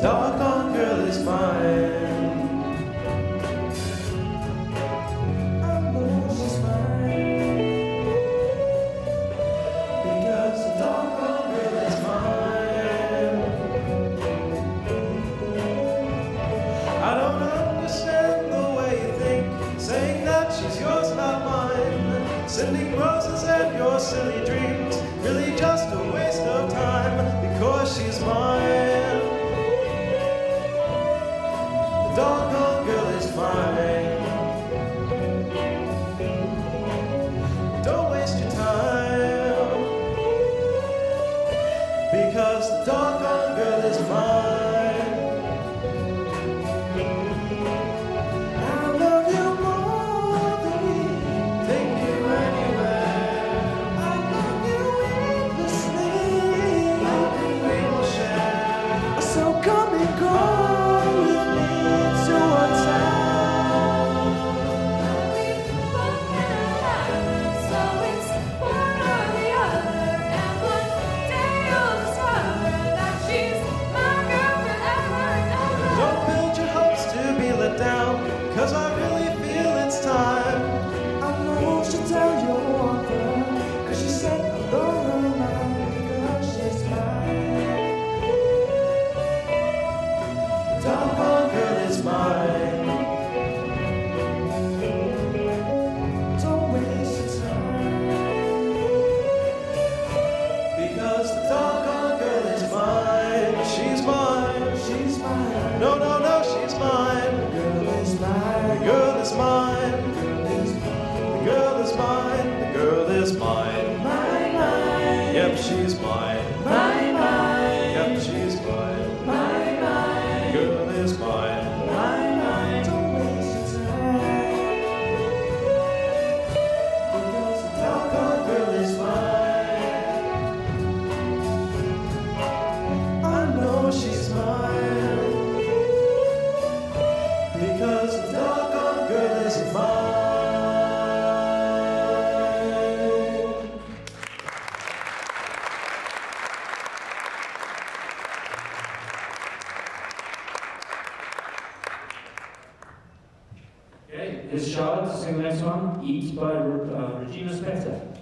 Doggone girl is mine. Your silly dreams, really just a waste of time, because she's mine. The doggone girl is mine. Don't waste your time, because the doggone girl is is mine. The girl is mine. The girl is mine. Mine, mine. Yep, she's mine. Mine, mine. Yep, she's mine. Mine, mine. The girl is mine. Mine, mine. Don't waste your time. Because the doggone girl is mine. I know she's mine. Because Charlotte to sing the next one, Eet by uh, Regina Spektor.